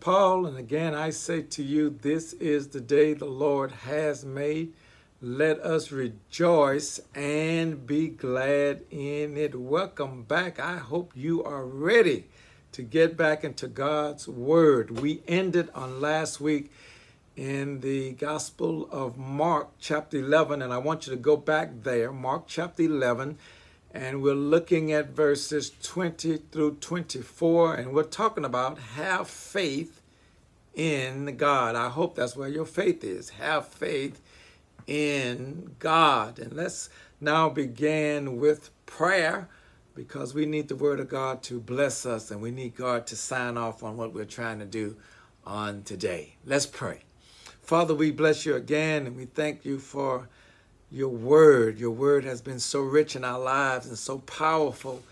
Paul, and again I say to you, this is the day the Lord has made. Let us rejoice and be glad in it. Welcome back. I hope you are ready to get back into God's Word. We ended on last week in the Gospel of Mark, chapter 11, and I want you to go back there, Mark chapter 11, and we're looking at verses 20 through 24, and we're talking about have faith in God. I hope that's where your faith is. Have faith in God. And let's now begin with prayer because we need the Word of God to bless us and we need God to sign off on what we're trying to do on today. Let's pray. Father, we bless you again and we thank you for your word. Your word has been so rich in our lives and so powerful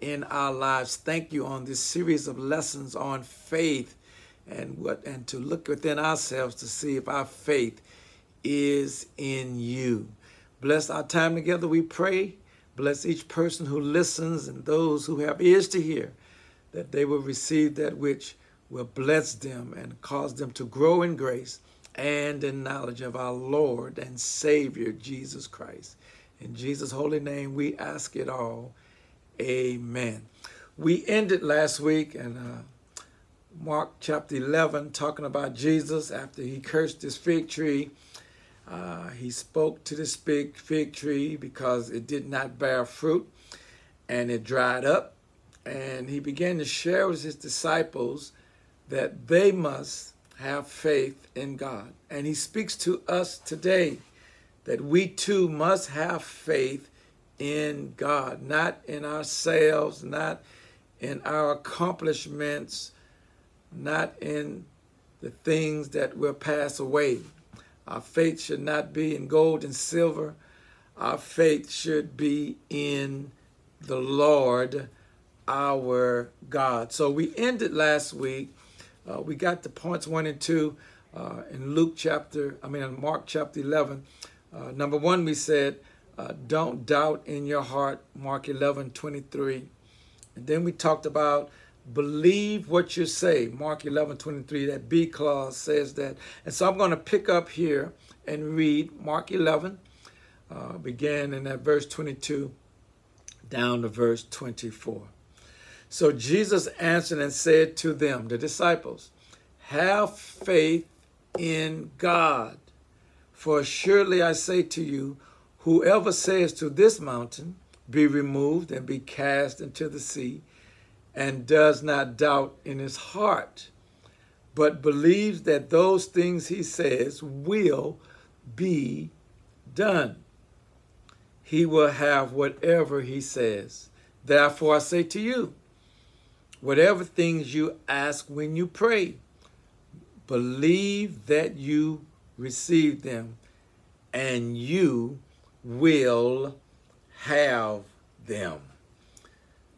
in our lives. Thank you on this series of lessons on faith and what and to look within ourselves to see if our faith is in you. Bless our time together, we pray. Bless each person who listens and those who have ears to hear, that they will receive that which will bless them and cause them to grow in grace and in knowledge of our Lord and Savior Jesus Christ. In Jesus' holy name, we ask it all. Amen. We ended last week in uh, Mark chapter 11 talking about Jesus after he cursed this fig tree. Uh, he spoke to this big fig tree because it did not bear fruit and it dried up. And he began to share with his disciples that they must have faith in God. And he speaks to us today that we too must have faith in God, not in ourselves, not in our accomplishments, not in the things that will pass away. Our faith should not be in gold and silver. Our faith should be in the Lord our God. So we ended last week uh, we got the points one and two uh, in Luke chapter, I mean, in Mark chapter 11. Uh, number one, we said, uh, don't doubt in your heart, Mark 11, 23. And then we talked about believe what you say, Mark 11, 23. That B clause says that. And so I'm going to pick up here and read Mark 11, uh, began in that verse 22 down to verse 24. So Jesus answered and said to them, the disciples, Have faith in God. For surely I say to you, whoever says to this mountain, Be removed and be cast into the sea, and does not doubt in his heart, but believes that those things he says will be done, he will have whatever he says. Therefore I say to you, whatever things you ask when you pray, believe that you receive them and you will have them.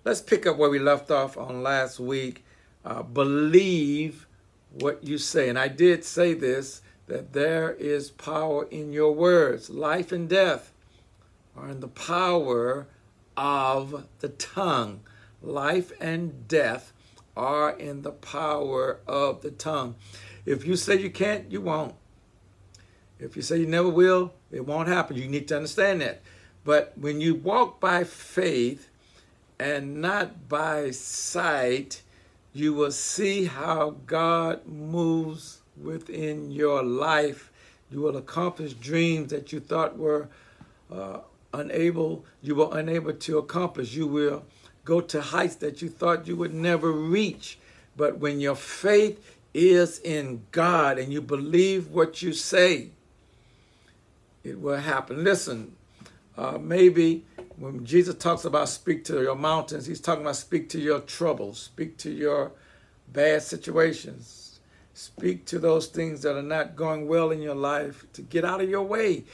Let's pick up where we left off on last week. Uh, believe what you say. And I did say this that there is power in your words. Life and death are in the power of the tongue. Life and death are in the power of the tongue. If you say you can't, you won't. If you say you never will, it won't happen. You need to understand that. But when you walk by faith and not by sight, you will see how God moves within your life. You will accomplish dreams that you thought were uh, unable, you were unable to accomplish. You will go to heights that you thought you would never reach. But when your faith is in God and you believe what you say, it will happen. Listen, uh, maybe when Jesus talks about speak to your mountains, he's talking about speak to your troubles, speak to your bad situations, speak to those things that are not going well in your life to get out of your way.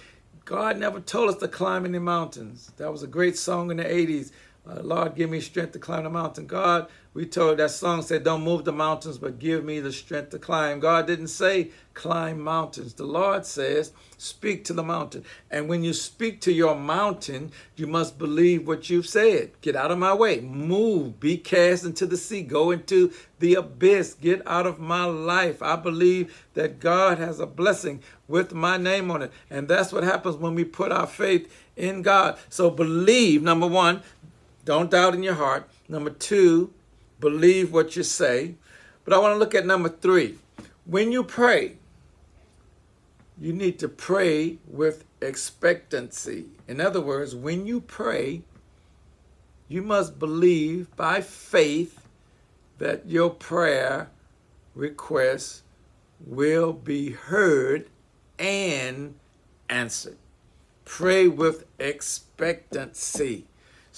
God never told us to climb any mountains. That was a great song in the 80s Uh, Lord, give me strength to climb the mountain. God, we told that song said, Don't move the mountains, but give me the strength to climb. God didn't say climb mountains. The Lord says, Speak to the mountain. And when you speak to your mountain, you must believe what you've said. Get out of my way. Move. Be cast into the sea. Go into the abyss. Get out of my life. I believe that God has a blessing with my name on it. And that's what happens when we put our faith in God. So believe, number one, don't doubt in your heart. Number two, believe what you say. But I want to look at number three. When you pray, you need to pray with expectancy. In other words, when you pray, you must believe by faith that your prayer request will be heard and answered. Pray with expectancy.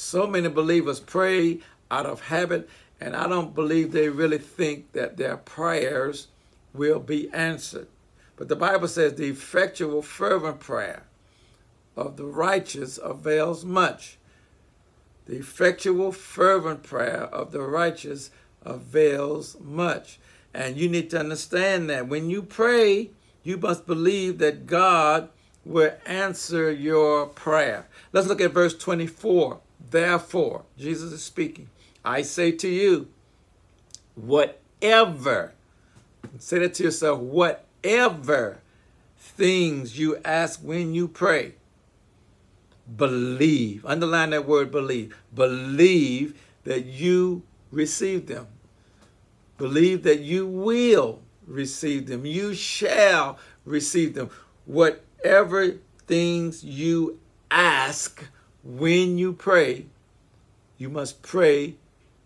So many believers pray out of habit, and I don't believe they really think that their prayers will be answered. But the Bible says the effectual, fervent prayer of the righteous avails much. The effectual, fervent prayer of the righteous avails much. And you need to understand that when you pray, you must believe that God will answer your prayer. Let's look at verse 24. Therefore, Jesus is speaking, I say to you, whatever, say that to yourself, whatever things you ask when you pray, believe. Underline that word believe. Believe that you receive them. Believe that you will receive them. You shall receive them. Whatever things you ask when you pray, you must pray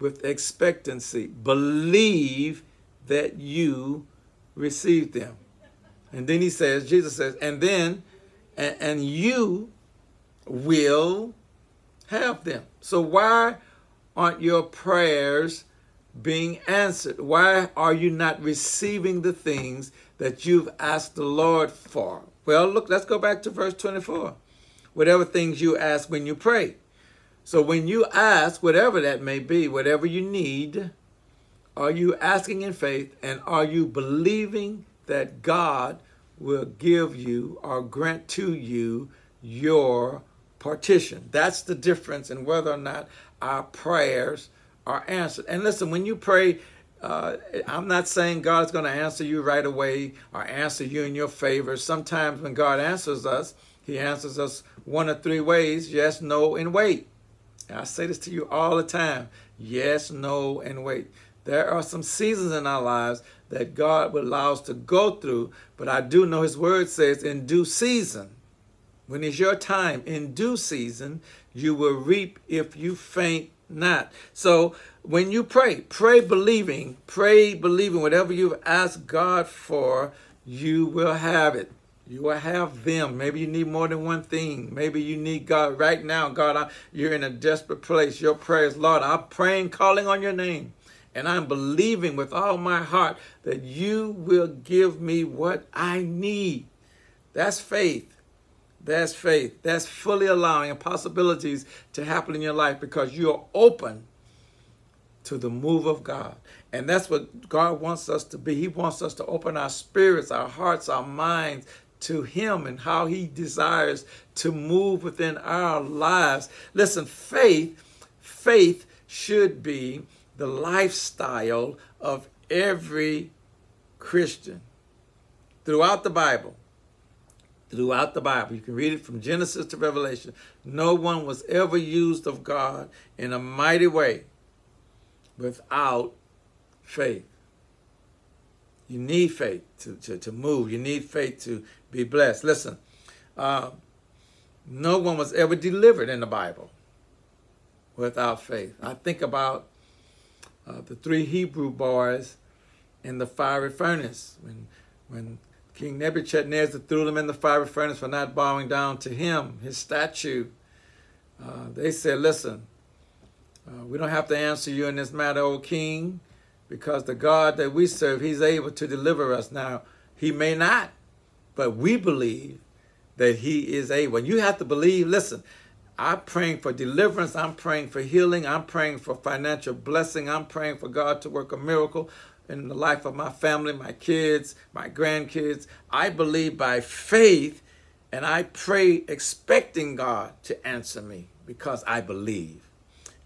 with expectancy. Believe that you receive them. And then he says, Jesus says, and then, and, and you will have them. So why aren't your prayers being answered? Why are you not receiving the things that you've asked the Lord for? Well, look, let's go back to verse 24 whatever things you ask when you pray. So when you ask, whatever that may be, whatever you need, are you asking in faith and are you believing that God will give you or grant to you your partition? That's the difference in whether or not our prayers are answered. And listen, when you pray, uh, I'm not saying God's going to answer you right away or answer you in your favor. Sometimes when God answers us, he answers us one of three ways yes, no, and wait. And I say this to you all the time yes, no, and wait. There are some seasons in our lives that God would allow us to go through, but I do know His Word says in due season, when it's your time, in due season, you will reap if you faint not. So when you pray, pray believing, pray believing whatever you've asked God for, you will have it. You will have them. Maybe you need more than one thing. Maybe you need God right now. God, I, you're in a desperate place. Your prayers, Lord, I'm praying, calling on your name. And I'm believing with all my heart that you will give me what I need. That's faith. That's faith. That's fully allowing possibilities to happen in your life because you're open to the move of God. And that's what God wants us to be. He wants us to open our spirits, our hearts, our minds to Him and how He desires to move within our lives. Listen, faith, faith should be the lifestyle of every Christian throughout the Bible. Throughout the Bible, you can read it from Genesis to Revelation. No one was ever used of God in a mighty way without faith. You need faith to, to, to move. You need faith to be blessed. Listen, uh, no one was ever delivered in the Bible without faith. I think about uh, the three Hebrew boys in the fiery furnace when, when King Nebuchadnezzar threw them in the fiery furnace for not bowing down to him, his statue. Uh, they said, listen, uh, we don't have to answer you in this matter, O king because the God that we serve, he's able to deliver us. Now, he may not, but we believe that he is able. You have to believe, listen, I'm praying for deliverance. I'm praying for healing. I'm praying for financial blessing. I'm praying for God to work a miracle in the life of my family, my kids, my grandkids. I believe by faith and I pray expecting God to answer me because I believe.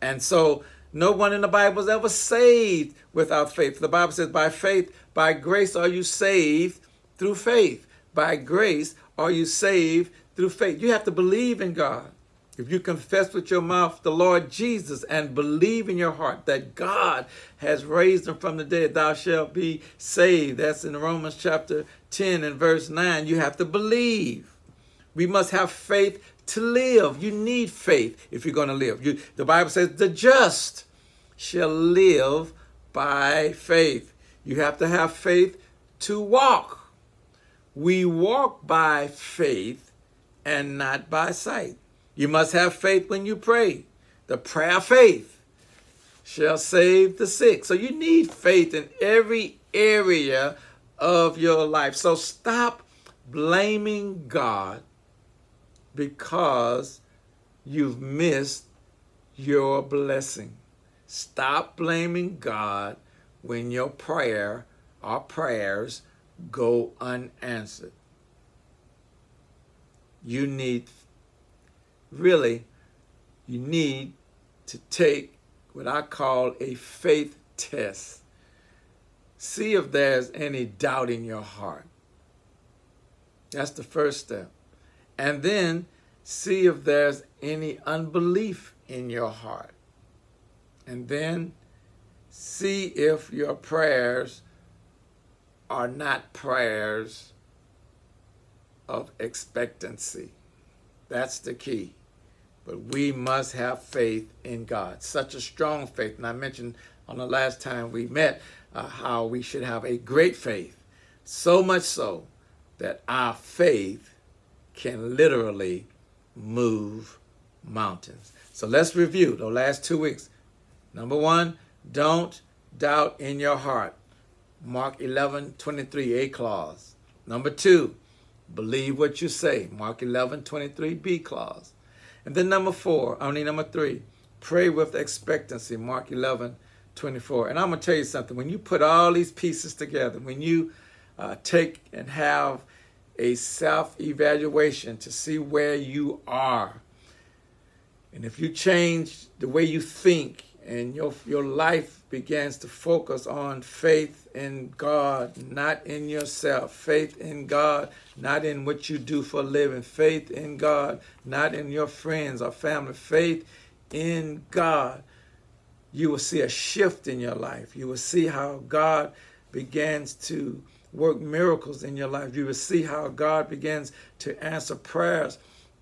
And so no one in the Bible is ever saved without faith. The Bible says, by faith, by grace are you saved through faith. By grace are you saved through faith. You have to believe in God. If you confess with your mouth the Lord Jesus and believe in your heart that God has raised him from the dead, thou shalt be saved. That's in Romans chapter 10 and verse 9. You have to believe. We must have faith to live. You need faith if you're going to live. You, the Bible says the just shall live by faith. You have to have faith to walk. We walk by faith and not by sight. You must have faith when you pray. The prayer of faith shall save the sick. So you need faith in every area of your life. So stop blaming God because you've missed your blessing. Stop blaming God when your prayer or prayers go unanswered. You need really, you need to take what I call a faith test. See if there's any doubt in your heart. That's the first step. And then see if there's any unbelief in your heart. And then see if your prayers are not prayers of expectancy. That's the key. But we must have faith in God, such a strong faith. And I mentioned on the last time we met uh, how we should have a great faith, so much so that our faith can literally move mountains. So let's review the last two weeks. Number one, don't doubt in your heart. Mark 11, 23, A clause. Number two, believe what you say. Mark 11, 23, B clause. And then number four, only number three, pray with expectancy, Mark 11, 24. And I'm going to tell you something. When you put all these pieces together, when you uh, take and have a self-evaluation to see where you are, and if you change the way you think and your, your life begins to focus on faith in God, not in yourself. Faith in God, not in what you do for a living. Faith in God, not in your friends or family. Faith in God. You will see a shift in your life. You will see how God begins to work miracles in your life. You will see how God begins to answer prayers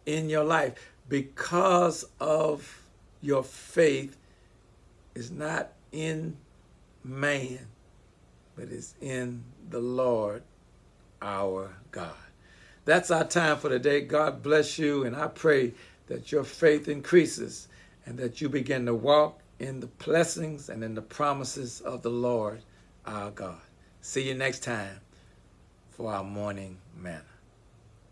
in your life because of your faith is not in man, but is in the Lord our God. That's our time for today. God bless you, and I pray that your faith increases and that you begin to walk in the blessings and in the promises of the Lord our God. See you next time for our morning manna.